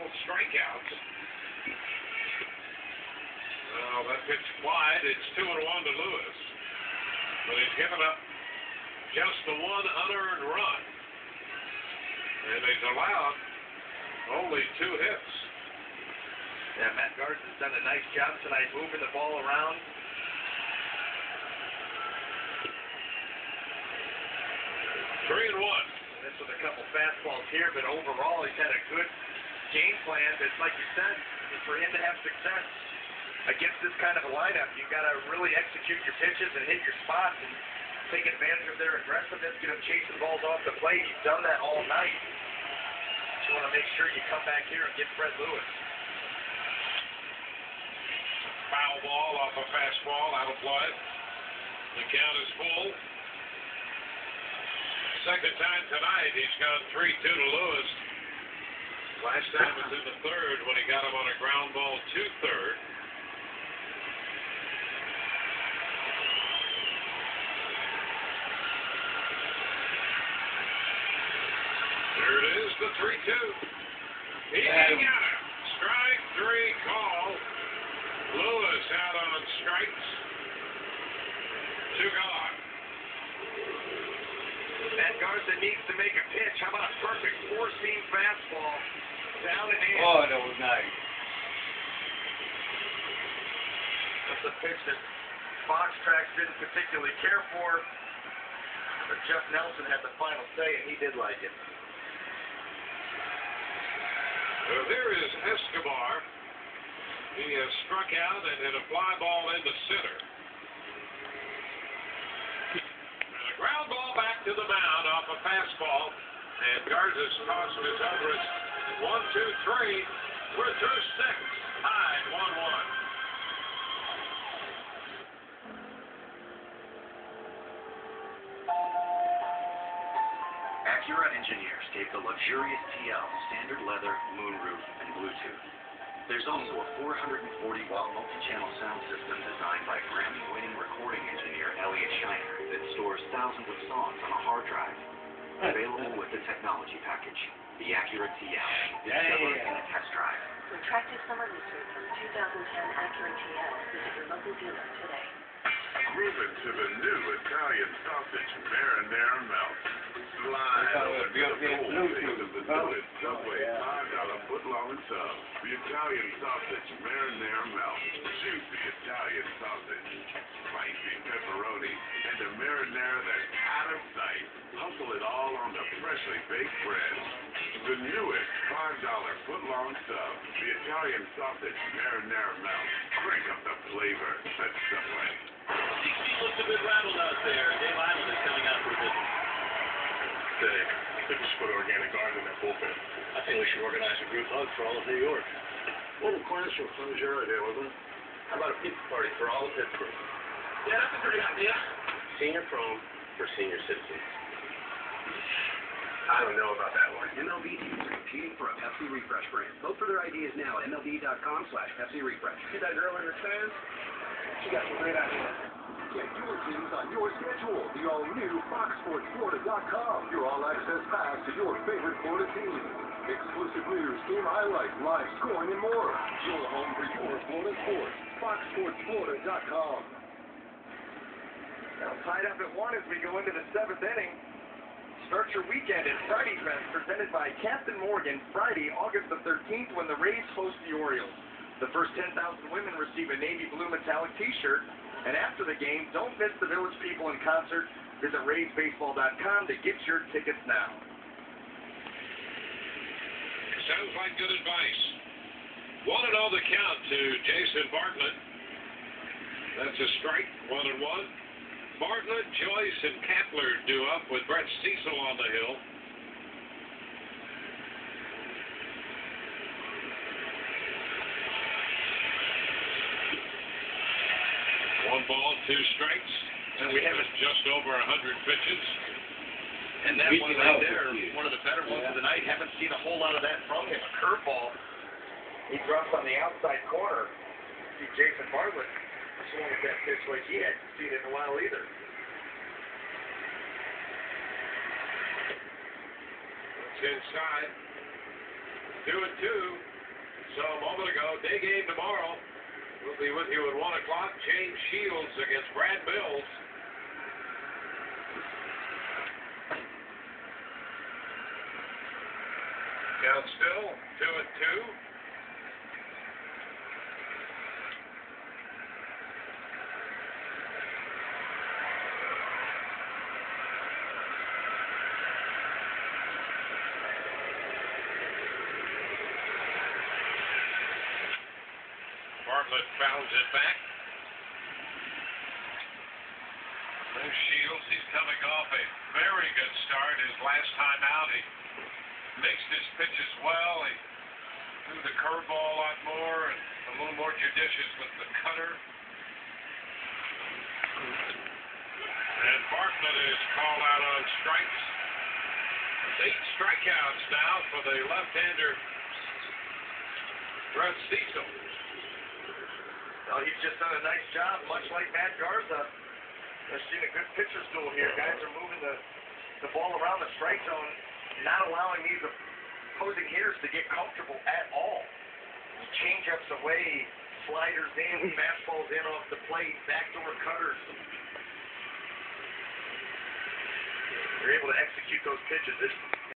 couple strikeouts. Well, that pitch wide. It's two and one to Lewis. But he's given up just the one unearned run. And he's allowed only two hits. Yeah, Matt Garza's done a nice job tonight moving the ball around. Three and one. This with a couple fastballs here, but overall he's had a good game plan. That's like you said, for him to have success against this kind of a lineup, you've got to really execute your pitches and hit your spots and take advantage of their aggressiveness, get them chasing balls off the plate. You've done that all night. You want to make sure you come back here and get Fred Lewis. Foul ball off a fastball, out of play. The count is full. Second time tonight, he's gone 3 2 to Lewis. Last time was in the third when he got him on a ground ball to third. There it is, the 3 2. He got him. Strike three call. Lewis out on strikes. Two gone. Matt Garza needs to make a pitch. How about a perfect four-seam fastball down and in? Oh, that was nice. That's a pitch that Fox Tracks didn't particularly care for. But Jeff Nelson had the final say, and he did like it. Well, there is Escobar. He has struck out and hit a fly ball into center. And a ground ball back to the mound off a fastball. And Garza's tossed his hundredth. One, two, three. We're through six. Tied, one, one. Acura engineers gave the luxurious TL standard leather, moonroof, and Bluetooth. There's also a 440-watt multi-channel sound system designed by Grammy-winning recording engineer Elliot Scheiner that stores thousands of songs on a hard drive. Available with the technology package, the Acura TL. Discover in a test drive. Attractive summer mystery from 2010 Acura TL. Visit your local dealer today. Move it to the new Italian sausage marinara melt. Slide over to the built-in full Bluetooth. face of the Huh? newest Subway $5 foot-long sub. The Italian sausage marinara melt. Juicy Italian sausage. Spicy pepperoni. And a marinara that's out of sight. Hustle it all on the freshly baked bread. The newest $5 foot-long sub. The Italian sausage marinara melt. Crank up the flavor. That's Subway. looks a bit rattled out there. Dave Island is coming out for business. Dave, I think we should put organic garden in that bullpen. I think we should organize a group hug for all of New York. Well, the cornerstone was your idea, wasn't it? How about a pizza party for all of Pittsburgh? Yeah, that's a great idea. Senior prom for senior citizens. I don't know about that one. MLB teams are competing for a Pepsi Refresh brand. Vote for their ideas now at MLB.com slash Pepsi Refresh. See that girl in her stands? She got some great ideas. Get your teams on your schedule. The all-new FoxSportsFlorida.com. Your all-access pass to your favorite Florida team. Exclusive news, team highlights, live scoring, and more. Your home for your Florida sports. FoxSportsFlorida.com. Now tied up at one as we go into the seventh inning. Start your weekend at Friday Fest presented by Captain Morgan Friday, August the 13th when the Rays host the Orioles. The first 10,000 women receive a navy blue metallic t-shirt. And after the game, don't miss the Village People in concert. Visit RaysBaseball.com to get your tickets now. Sounds like good advice. One and all the count to Jason Bartlett. That's a strike, one and one. Bartlett, Joyce, and Kapler do up with Brett Cecil on the hill. One ball, two strikes. And we haven't- just over a hundred pitches. And that one right there, one of the better ones of the night. Haven't seen a whole lot of that from him. A curveball. He drops on the outside corner. See Jason Bartlett swung that pitch like he hadn't seen in a while either. It's inside. Two and two. So a moment ago, day game tomorrow. We'll be with you at 1 o'clock. James Shields against Brad Mills. Count still, 2 and 2. but crowds it back. There's Shields. He's coming off a very good start his last time out. He makes his pitches well. He threw the curveball a lot more and a little more judicious with the cutter. And Bartlett is called out on strikes. Eight strikeouts now for the left-hander, Brett Cecil. Well, he's just done a nice job, much like Matt Garza. I've seen a good pitcher's duel here. Guys are moving the, the ball around the strike zone, not allowing these opposing hitters to get comfortable at all. Change-ups away, sliders in, fastballs in off the plate, backdoor cutters. They're able to execute those pitches. It's